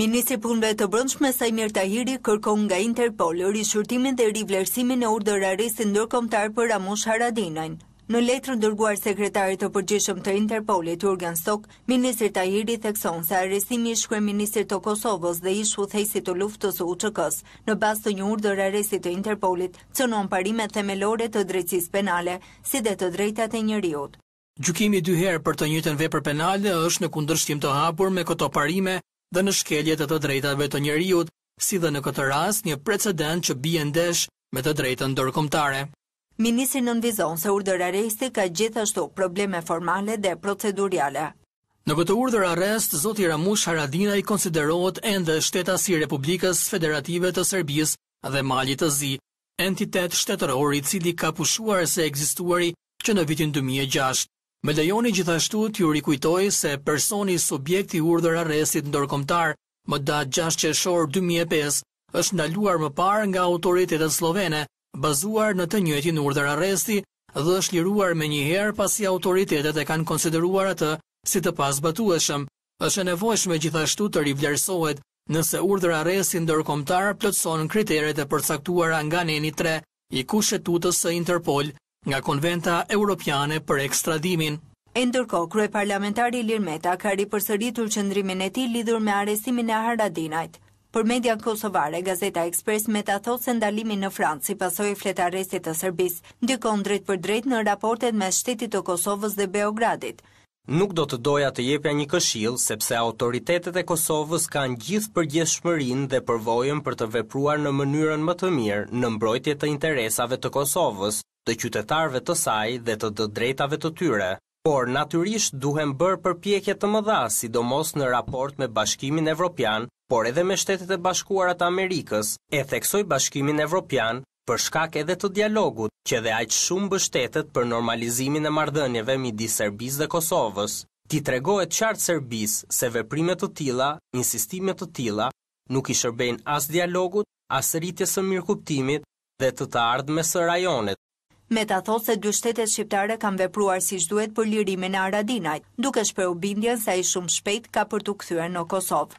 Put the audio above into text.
Ministri i Punëve të Brendshme Saimir Tahiri kërkon nga Interpol rishqyrtimin dhe rivlerësimin e urdhër-arrestit ndërkombëtar për Ramush Haradinajn. Në letrën dërguar Sekretarit të Përgjithshëm të Interpolit, Jurgen Stok, ministri Tahiri thekson se arrestimi i ish-kryeministrit të Kosovës dhe ish-udhëheqësit të luftës së UÇK-së, në bazë të një urdhër-arresti të Interpolit, cënon parimet themelore të drejtësisë penale, si dhe të drejtat e njeriut. Gjykimi dy herë për të njëjtën vepër penale është në kundërshtim të hapur me këto parime dhe në shkelje të të drejtave të njeriut, si dhe në këtë rast një precedent që bie ndesh me të drejtën ndërkombëtare. Ministri nënvizon se urdhër-arresti ka gjithashtu probleme formale dhe proceduriale. Në këtë urdhër-arrest, zoti Ramush Haradinaj konsiderohet ende shtetas i Republikës Federative të Serbisë dhe Malit të Zi, entitet shtetëror i cili ka pushuar së ekzistuari që në vitin dy mijë e gjashtë. Më lejoni gjithashtu t'ju rikujtoj se personi subjekt i urdhër arrestit ndërkombëtar më datë gjashtë qershor dy mijë e pesë është ndaluar më parë nga autoritetet sllovene bazuar në të njëjtin urdhër arresti dhe është liruar menjëherë pasi autoritetet e kanë konsideruar atë si të pazbatueshëm. Është e nevojshme gjithashtu të rivlerësohet nëse urdhër arresti ndërkombëtar plotëson kriteret e përcaktuara nga neni tre i Kushtetutës së Interpol nga Konventa Europiane për Ekstradimin. E ndërkohë, kryeparlamentari Ilir Meta ka ripërsëritur qëndrimin e tij lidhur me arrestimin e Haradinajt. Për median kosovare, Gazeta Express, Meta thotë se ndalimi në Francë si pasojë e fletarrestit të Serbisë, ndikon drejtpërdrejt në raportet mes shtetit të Kosovës dhe Beogradit. Nuk do të doja të jepja një këshillë sepse autoritetet e Kosovës kanë gjithë përgjegjshmërinë dhe përvojën për të vepruar në mënyrën më të mirë në mbrojtje të interesave të Kosovës, të qytetarëve të saj dhe të të drejtave të tyre. Por, natyrisht duhen bërë përpjekje të mëdha, sidomos në raport me Bashkimin Evropian, por edhe me Shtetet e Bashkuara të Amerikës, e theksoj Bashkimin Evropian, për shkak edhe të dialogut që dhe aq shumë mbështetet për normalizimin e marrëdhënieve midis Serbisë dhe Kosovës, t'i tregohet qartë Serbisë se veprime të tilla, insistime të tilla, nuk i shërbejnë as dialogut, as rritjes së mirëkuptimit dhe të të ardhmes së rajonit. Meta thotë se dy shtetet shqiptare kanë vepruar siç duhet për lirimin e Haradinajt, duke shprehur bindjen se ai shumë shpejt ka për t'u kthyer në Kosovë.